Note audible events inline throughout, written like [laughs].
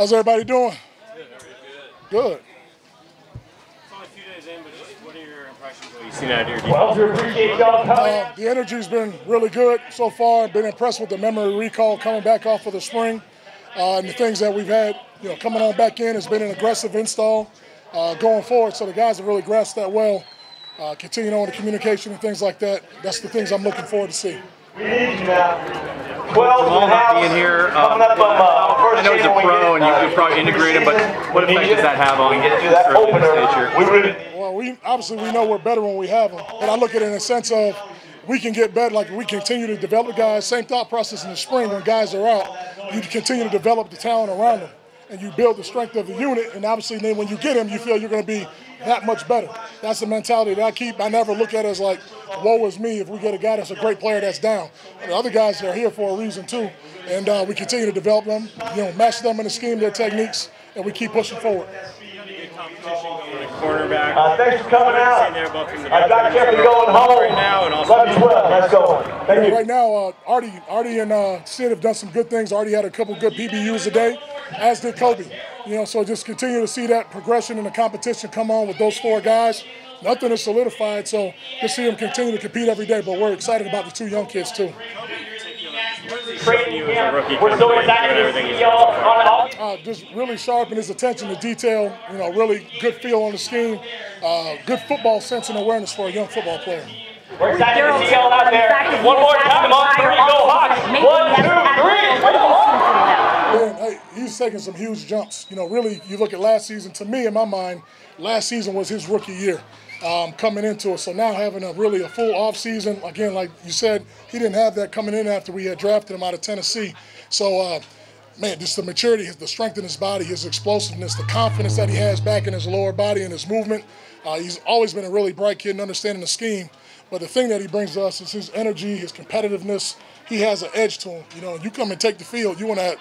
How's everybody doing? Good. It's only a few days in, but what are your impressions what you've seen out here? Well, we appreciate y'all coming. Uh, the energy's been really good so far. Been impressed with the memory recall coming back off of the spring. Uh, and the things that we've had, you know, coming on back in has been an aggressive install uh, going forward. So the guys have really grasped that well. Uh, continuing on the communication and things like that. That's the things I'm looking forward to see. We need you now. 12 Jamal not being here, um, up on uh, first I know he's a game when pro and get, you uh, could probably integrate him, but what we effect does that have on we get through that opener. nature? We really Well, we obviously we know we're better when we have them, and I look at it in a sense of we can get better. Like we continue to develop guys. Same thought process in the spring when guys are out, you continue to develop the talent around them, and you build the strength of the unit. And obviously, then when you get them, you feel you're going to be that much better. That's the mentality that I keep. I never look at it as like, woe is me if we get a guy that's a great player that's down. The other guys are here for a reason too, and uh, we continue to develop them. You know, match them in the scheme, their techniques, and we keep pushing forward. Competition going to cornerback. Uh, thanks for coming out. Seeing there both from the I got veterans Jeffrey going home. right now and also 11 12. Let's go. Thank you. Right now, uh, Artie, Artie and uh, Sid have done some good things. Artie had a couple good PBUs a day, as did Coby. You know, so just continue to see that progression in the competition come on with those four guys. Nothing is solidified, so just see them continue to compete every day. But we're excited about the two young kids too. showing you as a rookie We're so coming in excited and to everything see he's y'all done. on the Uh, just really sharpen his attention to detail. You know, really good feel on the scheme. Uh, good football sense and awareness for a young football player. We're excited to see y'all out there. One more time on three. Go Hawks. offseason, One, two, had it. three. What do you see from He's taking some huge jumps. You know, really, you look at last season. To me, in my mind, last season was his rookie year um, coming into it. So now having a really a full off season, again, like you said, he didn't have that coming in after we had drafted him out of Tennessee. So. Uh, Man, just the maturity, the strength in his body, his explosiveness, the confidence that he has back in his lower body and his movement. Uh, he's always been a really bright kid and understanding the scheme. But the thing that he brings to us is his energy, his competitiveness. He has an edge to him. You know, you come and take the field, you want to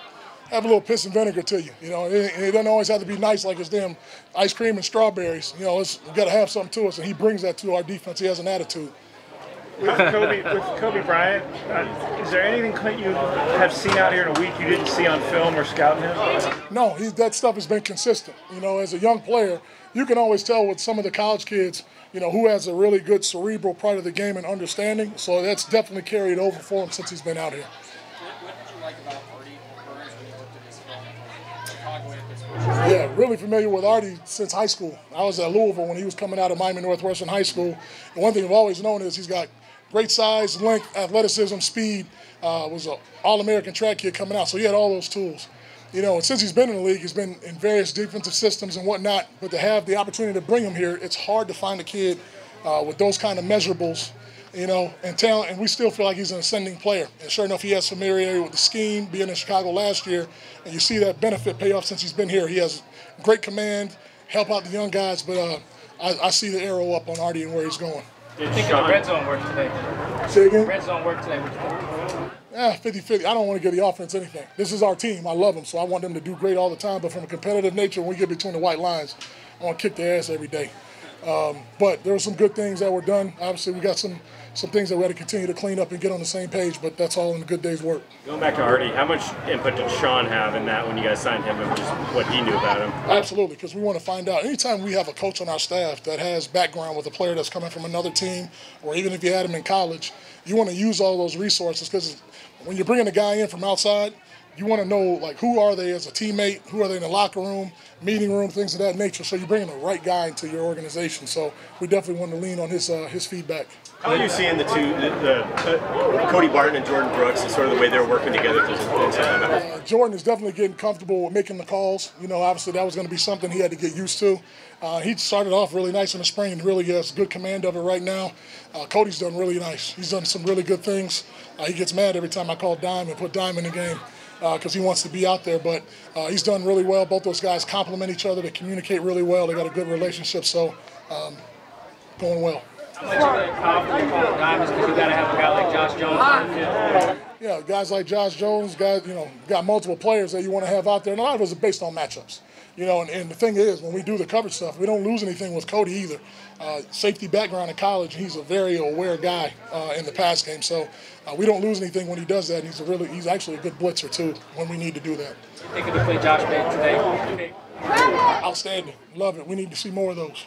have a little piss and vinegar to you. You know, it, it doesn't always have to be nice like it's damn ice cream and strawberries. You know, it's got to have something to us, and he brings that to our defense. He has an attitude. With Coby, with Coby Bryant, uh, is there anything Clint you have seen out here in a week you didn't see on film or scouting him? No, he, that stuff has been consistent. You know, as a young player, you can always tell with some of the college kids, you know, who has a really good cerebral part of the game and understanding. So that's definitely carried over for him since he's been out here. What did you like about Artie Burns when you looked at his film from Chicago at this point? Yeah, really familiar with Artie since high school. I was at Louisville when he was coming out of Miami Northwestern High School. And one thing I've always known is he's got great size, length, athleticism, speed. Uh, was an All-American track kid coming out, so he had all those tools. You know, and since he's been in the league, he's been in various defensive systems and whatnot. But to have the opportunity to bring him here, it's hard to find a kid uh, with those kind of measurables, you know, and talent. And we still feel like he's an ascending player. And sure enough, he has familiarity with the scheme, being in Chicago last year, and you see that benefit pay off since he's been here. He has great command, help out the young guys. But uh, I, I see the arrow up on Artie and where he's going. I think the red zone worked today. Say again? Red zone worked today. You? Yeah, 50 50. I don't want to give the offense anything. This is our team. I love them, so I want them to do great all the time. But from a competitive nature, when we get between the white lines, I want to kick their ass every day. Um, but there were some good things that were done. Obviously, we got some some things that we had to continue to clean up and get on the same page. But that's all in a good day's work. Going back to Artie, how much input did Sean have in that when you guys signed him and just what he knew about him? Absolutely, because we want to find out. Anytime we have a coach on our staff that has background with a player that's coming from another team, or even if you had him in college, you want to use all those resources because when you're bringing a guy in from outside, you want to know like who are they as a teammate, who are they in the locker room, meeting room, things of that nature. So you're bringing the right guy into your organization. So we definitely want to lean on his uh, his feedback. How are you seeing the two, the, the uh, Cody Barton and Jordyn Brooks, and sort of the way they're working together? Uh, Jordan is definitely getting comfortable with making the calls. You know, obviously that was going to be something he had to get used to. Uh, he started off really nice in the spring and really has good command of it right now. Uh, Cody's done really nice. He's done some really good things. Uh, he gets mad every time I call Dime and put Dime in the game because he wants to be out there. But uh, he's done really well. Both those guys complement each other. They communicate really well. They got a good relationship. So um, going well. How much of the confidence you call diamonds you got to have a guy like Josh Jones on the field? Yeah, guys like Josh Jones, guys, you know, got multiple players that you want to have out there, and a lot of it is based on matchups. You know, and, and the thing is, when we do the coverage stuff, we don't lose anything with Cody either. Uh, safety background in college, he's a very aware guy uh, in the pass game. So uh, we don't lose anything when he does that. He's a really, he's actually a good blitzer too when we need to do that. Think of the play Josh made today. Outstanding, love it. We need to see more of those.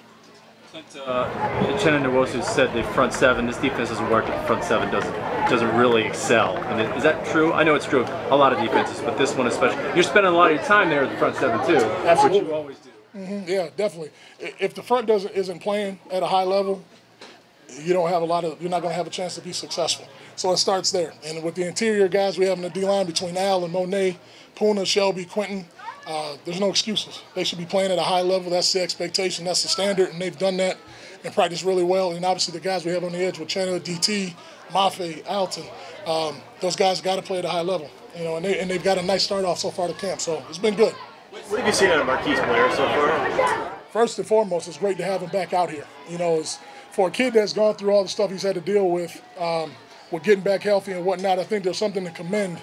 Uh, Chenna Nwosu said the front seven, this defense doesn't work if the front seven doesn't doesn't really excel. I mean, is that true? I know it's true of a lot of defenses, but this one especially. You're spending a lot of your time there at the front seven too, Absolutely. which you always do. Yeah, definitely. If the front doesn't isn't playing at a high level, you don't have a lot of. You're not going to have a chance to be successful. So it starts there. And with the interior guys we have in the D line between Al and Mone, Poona, Shelby, Quinton, uh, there's no excuses. They should be playing at a high level. That's the expectation. That's the standard, and they've done that and practiced really well. And obviously the guys we have on the edge with Chenna, DT, Mafe, Alton, um, those guys got to play at a high level. You know, and, they, and they've got a nice start off so far to camp. So it's been good. What have you seen out of Marquise Blair so far? first and foremost, it's great to have him back out here. You know, for a kid that's gone through all the stuff he's had to deal with, um, with getting back healthy and whatnot, I think there's something to commend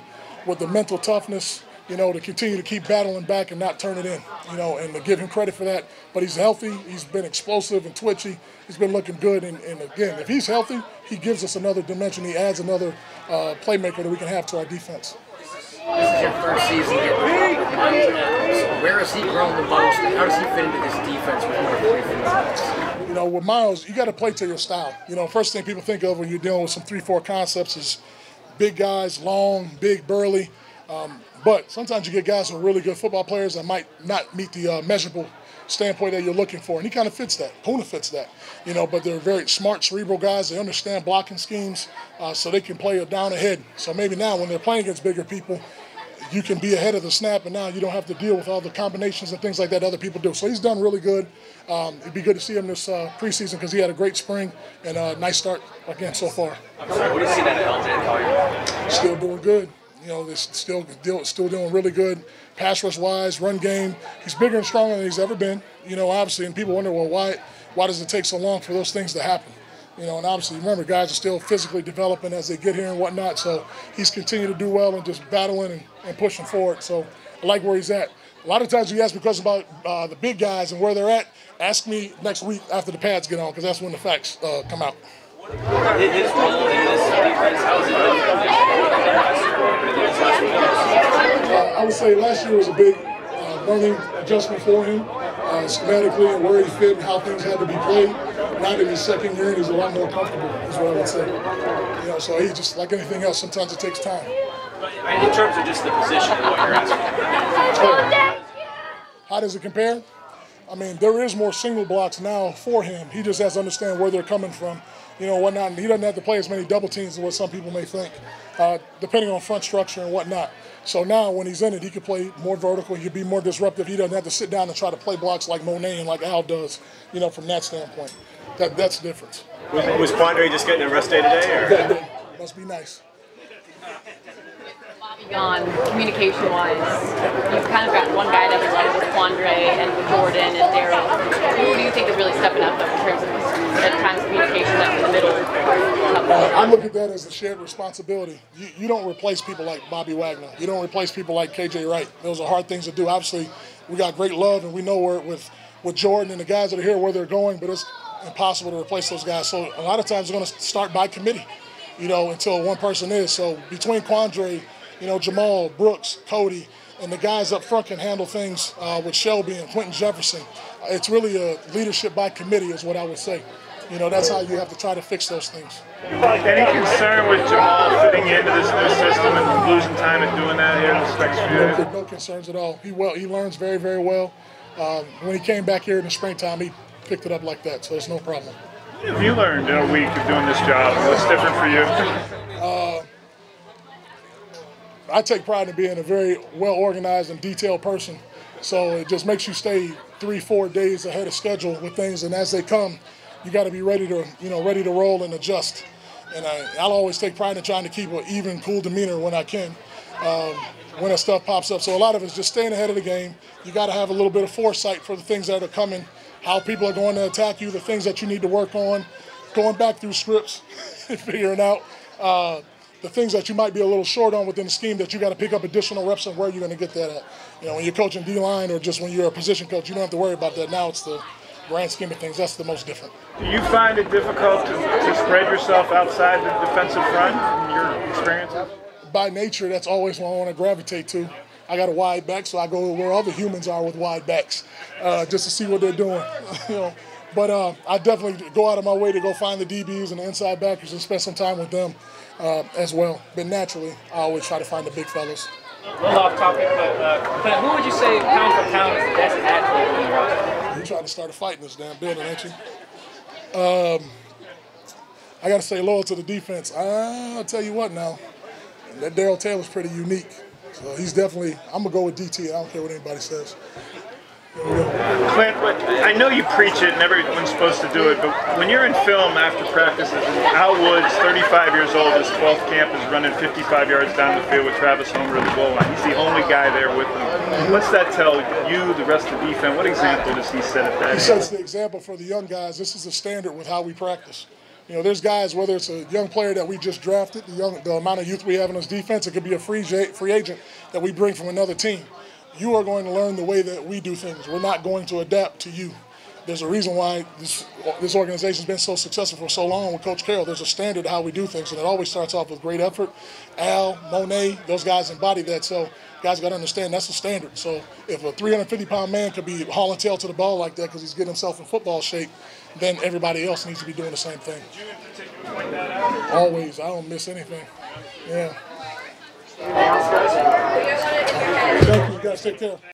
with the mental toughness. You know, to continue to keep battling back and not turn it in. You know, and to give him credit for that. But he's healthy. He's been explosive and twitchy. He's been looking good. And, and again, if he's healthy, he gives us another dimension. He adds another uh, playmaker that we can have to our defense. This is your first season getting with Adams. Where has he grown the most, and how does he fit into this defense with more three things? you know, with Myles, you got to play to your style. You know, first thing people think of when you're dealing with some three-four concepts is big guys, long, big, burly. Um, but sometimes you get guys who are really good football players that might not meet the uh, measurable standpoint that you're looking for, and he kind of fits that. Poona fits that, you know. But they're very smart, cerebral guys. They understand blocking schemes, uh, so they can play a down ahead. So maybe now when they're playing against bigger people, you can be ahead of the snap, and now you don't have to deal with all the combinations and things like that other people do. So he's done really good. Um, it'd be good to see him this uh, preseason because he had a great spring and a nice start again so far. What do you see that at LJ Collier? Still doing good. You know, still still still doing really good. Pass rush wise, run game. He's bigger and stronger than he's ever been. You know, obviously, and people wonder, well, why why does it take so long for those things to happen? You know, and obviously, remember, guys are still physically developing as they get here and whatnot. So he's continued to do well and just battling and, and pushing forward. So I like where he's at. A lot of times you ask me questions about uh, the big guys and where they're at. Ask me next week after the pads get on because that's when the facts uh, come out. His role in this defense, how is Uh, I would say last year was a big uh, learning adjustment for him, uh, schematically and where he fit and how things had to be played. Now that he's second year and he's a lot more comfortable, is what I would say. You know, so he just like anything else, sometimes it takes time. In terms of just the position and what you're asking. How does it compare? I mean, there is more single blocks now for him. He just has to understand where they're coming from, you know, whatnot. And he doesn't have to play as many double teams as what some people may think, uh, depending on front structure and whatnot. So now when he's in it, he can play more vertical. He can be more disruptive. He doesn't have to sit down and try to play blocks like Mone and like Al does, you know, from that standpoint. That, that's the difference. Was, was Quandre just getting a rest day today, or? That must be nice. Gone communication-wise, you've kind of got one guy that's running with Quandre and with Jordan and Daryl. Who do you think is really stepping up though in terms of at times communication like in the middle? I look at that as a shared responsibility. You, you don't replace people like Bobby Wagner. You don't replace people like KJ Wright. Those are hard things to do. Obviously, we got great love and we know where with with Jordyn and the guys that are here where they're going, but it's impossible to replace those guys. So a lot of times they're going to start by committee, you know, until one person is. So between Quandre, you know, Jamal, Brooks, Cody, and the guys up front can handle things uh, with Shelby and Quinton Jefferson. It's really a leadership by committee, is what I would say. You know, that's how you have to try to fix those things. Any concern with Jamal fitting into this new system and losing time and doing that here in this next few? No, no concerns at all. He well, he learns very, very well. Um, when he came back here in the springtime, he picked it up like that, so there's no problem. What have you learned in a week of doing this job? What's different for you? I take pride in being a very well organized and detailed person. So it just makes you stay three, four days ahead of schedule with things, and as they come, you got to be ready to, you know, ready to roll and adjust. And I, I'll always take pride in trying to keep an even, cool demeanor when I can, um, when that stuff pops up. So a lot of it's just staying ahead of the game. You got to have a little bit of foresight for the things that are coming, how people are going to attack you, the things that you need to work on, going back through scripts [laughs] and figuring out. Uh, the things that you might be a little short on within the scheme that you got to pick up additional reps and where you're going to get that at. You know, when you're coaching D line or just when you're a position coach, you don't have to worry about that. Now it's the grand scheme of things. That's the most different. Do you find it difficult to, to spread yourself outside the defensive front in your experiences? By nature, that's always what I want to gravitate to. I got a wide back, so I go where other humans are with wide backs, uh, just to see what they're doing. [laughs] you know, but uh, I definitely go out of my way to go find the DBs and the inside backers and spend some time with them uh, as well. But naturally, I always try to find the big fellas. A little off topic, but uh, Clint, who would you say pound for pound is the best athlete in the roster? You trying to start a fight in this damn building, ain't you? Um, I got to say loyal to the defense. I'll tell you what now, that Darrell Taylor's pretty unique. So he's definitely, I'm going to go with DT. I don't care what anybody says. Clint, I know you preach it and everyone's supposed to do it, but when you're in film after practices, Al Woods, 35 years old, his 12th camp is running 55 yards down the field with Travis Homer at the goal line. He's the only guy there with. What's that tell you, the rest of the defense? What example does he set at that? He sets the example for the young guys. This is the standard with how we practice. You know, there's guys, whether it's a young player that we just drafted, the young, the amount of youth we have in this defense, it could be a free free agent that we bring from another team. You are going to learn the way that we do things. We're not going to adapt to you. There's a reason why this this organization's been so successful for so long with Coach Carroll. There's a standard how we do things, and it always starts off with great effort. Al, Mone, those guys embody that. So guys got to understand that's the standard. So if a 350 pound man could be hauling tail to the ball like that because he's getting himself in football shape, then everybody else needs to be doing the same thing. Always, I don't miss anything. Yeah. Thank you. You guys take care.